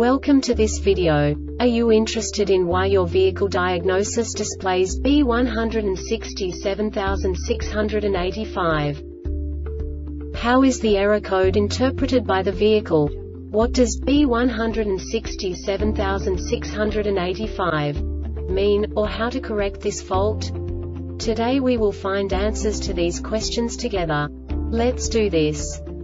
Welcome to this video. Are you interested in why your vehicle diagnosis displays B167685? How is the error code interpreted by the vehicle? What does B167685 mean, or how to correct this fault? Today we will find answers to these questions together. Let's do this.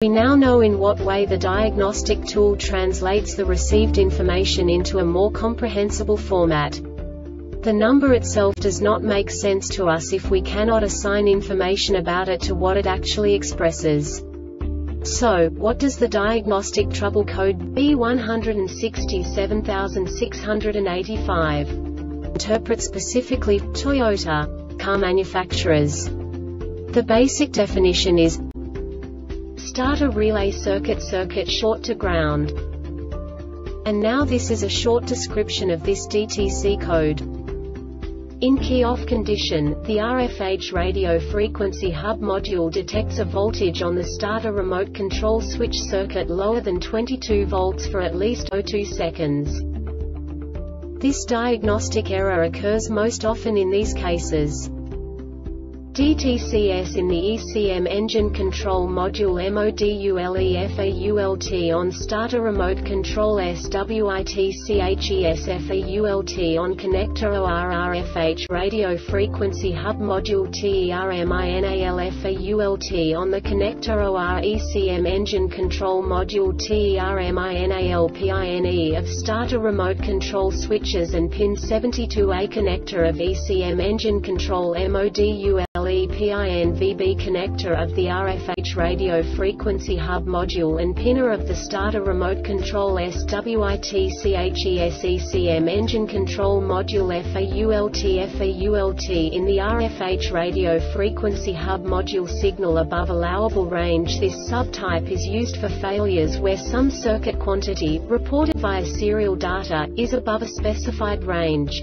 We now know in what way the diagnostic tool translates the received information into a more comprehensible format. The number itself does not make sense to us if we cannot assign information about it to what it actually expresses. So, what does the diagnostic trouble code B167685 interpret specifically Toyota car manufacturers? The basic definition is Starter relay circuit circuit short to ground. And now this is a short description of this DTC code. In key-off condition, the RFH radio frequency hub module detects a voltage on the starter remote control switch circuit lower than 22 volts for at least 02 seconds. This diagnostic error occurs most often in these cases. DTCS in the ECM engine control module MODULEFAULT on starter remote control SWITCHESFAULT on connector ORRFH radio frequency hub module TERMINALFAULT on the connector OR ECM engine control module TERMINALPINE of starter remote control switches and pin 72A connector of ECM engine control MODUL LEPIN-VB connector of the RFH radio frequency hub module and pinner of the starter remote control SWITCHESECM engine control module FAULT FAULT in the RFH radio frequency hub module signal above allowable range This subtype is used for failures where some circuit quantity, reported via serial data, is above a specified range.